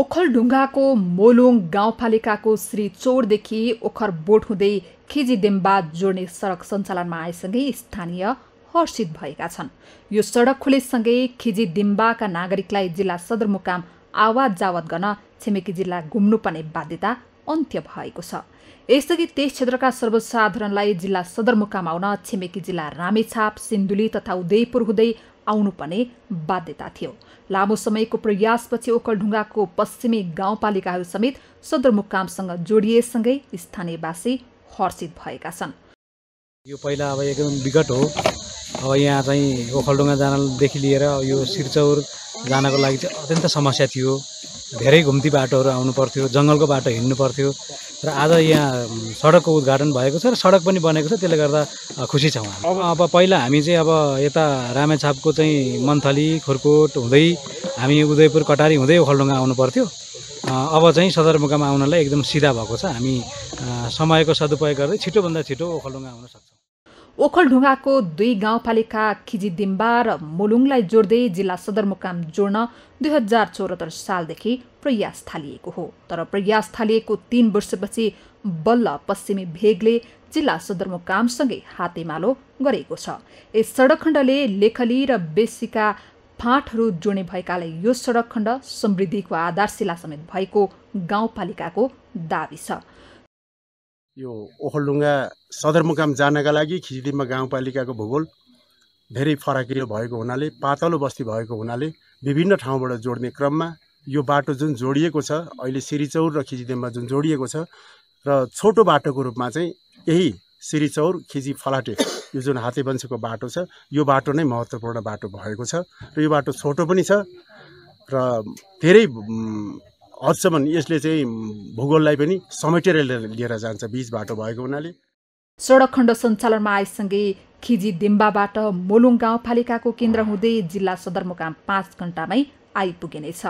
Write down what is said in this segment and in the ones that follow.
ओखलढुङ्गाको मोलुङ गाउँपालिकाको श्री चोरदेखि ओखर बोट हुँदै खिजीदेम्बा जोड्ने सडक सञ्चालनमा आएसँगै स्थानीय हर्षित भएका छन्। यो सडक खुलेसँगै खिजीदिम्बाका नागरिकलाई जिल्ला सदरमुकाम आवाज जावत गर्न छिमेकी जिल्ला घुम्नुपर्ने बाध्यता अन्त्य भएको छ। यसअघि त्यस क्षेत्रका सर्वसाधारणलाई जिल्ला सदरमुकाम आउन छिमेकी जिल्ला रामेछाप सिन्धुली तथा उदयपुर हुँदै आउनुपर्ने बाध्यता थियो। लामो समयको प्रयासपछि ओखलढुङ्गाको पश्चिमी गाउँपालिकाहरू समेत सदरमुकामसँग जोडिएसँगै स्थानीयवासी हर्षित भएका छन्। यो पहिला अब एकदम विकट हो। अब यहाँ चाहिँ ओखलडुङ्गा जानदेखि लिएर यो सिरचौर जानको लागि चाहिँ अत्यन्त समस्या थियो। धेरै घुम्ती बाटोहरू आउनु पर्थ्यो जङ्गलको बाटो हिँड्नु पर्थ्यो। र आज यहाँ सडकको उद्घाटन भएको छ र सडक पनि बनेको छ त्यसले गर्दा खुसी छौँ अब अब पहिला हामी चाहिँ अब यता रामेछापको चाहिँ मन्थली खुर्कोट हुँदै हामी उदयपुर कटारी हुँदै ओखलडुङ्गा आउनु पर्थ्यो अब चाहिँ सदरमुकाम आउनलाई एकदम सिधा भएको छ। हामी समयको सदुपयोग गर्दै छिटोभन्दा छिटो ओखलडुङ्गा आउन सक्छौँ। ओखलढुङ्गाको दुई गाउँपालिका खिजिदिम्बा र मुलुङलाई जोड्दै जिल्ला सदरमुकाम जोड्न दुई हजार चौहत्तर सालदेखि प्रयास थालिएको हो। तर प्रयास थालिएको तीन वर्षपछि बल्ल पश्चिमी भेगले जिल्ला सदरमुकामसँगै हातेमालो गरेको छ। यस सडक खण्डले लेखली र बेसीका फाँटहरू जोड्ने भएकाले यो सडक खण्ड समृद्धिको आधारशिला समेत भएको गाउँपालिकाको दावी छ। यो ओखलडुङ्गा सदरमुकाम जानका लागि खिचडीमा गाउँपालिकाको भूगोल धेरै फराकिलो भएको हुनाले पातलो बस्ती भएको हुनाले विभिन्न ठाउँबाट जोड्ने क्रममा यो बाटो जुन जोडिएको छ अहिले सिरिचौर र खिचिदेममा जुन जोडिएको छ र छोटो बाटोको रूपमा चाहिँ यही सिरिचौर खिची फलाटे यो जुन हातेवंशको बाटो छ यो बाटो नै महत्त्वपूर्ण बाटो भएको छ र यो बाटो छोटो पनि छ र धेरै हदसम्म यसले चाहिँ भूगोललाई पनि समेटेर लिएर जान्छ बिच बाटो भएको हुनाले। सडक खण्ड सञ्चालनमा आएसँगै खिजी दिम्बाबाट मोलुङ गाउँपालिकाको केन्द्र हुँदै जिल्ला सदरमुकाम पाँच घण्टामै आइपुगिनेछ।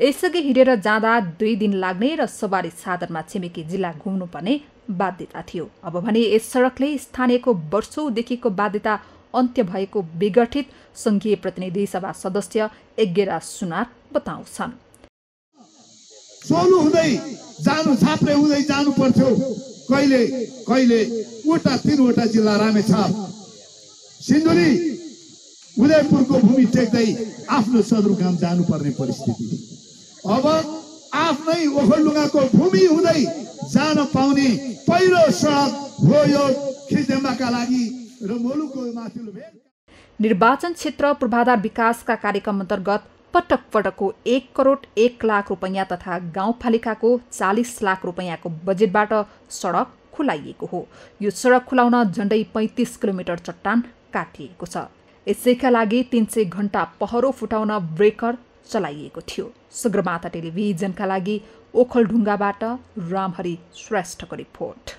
यसअघि हिँडेर जाँदा दुई दिन लाग्ने र सवारी साधनमा छिमेकी जिल्ला घुम्नुपर्ने बाध्यता थियो। अब भने यस सडकले स्थानीयको वर्षौँदेखिको बाध्यता अन्त्य भएको विघटित सङ्घीय प्रतिनिधि सभा सदस्य यज्ञराज सुनार बताउँछन्। सोलु हुँदै जानु छाप्रे हुँदै जानु पर्थ्यो। कहिले कहिले? वटा तिनवटा जिल्ला रामेछाप। सिन्धुली उदयपुरको भूमि टेक्दै आफ्नो सदरमुकाम जानुपर्ने परिस्थिति। अब आफ्नै ओखलडुङ्गाको भूमि हुँदै जान पाउने पहिलो सडक हो यो खिचडेम्बाका लागि र मोलुको माथिल्लो निर्वाचन क्षेत्र पूर्वाधार विकासका कार्यक्रम अन्तर्गत पटक पटकको एक करोड एक लाख रुपैयाँ तथा गाउँपालिकाको चालिस लाख रुपैयाँको बजेटबाट सडक खुलाइएको हो। यो सडक खुलाउन झण्डै पैँतिस किलोमिटर चट्टान काटिएको छ। यसैका लागि तिन सय घन्टा पहरो फुटाउन ब्रेकर चलाइएको थियो। सगरमाथा टेलिभिजनका लागि ओखलढुङ्गाबाट रामहरि श्रेष्ठको रिपोर्ट।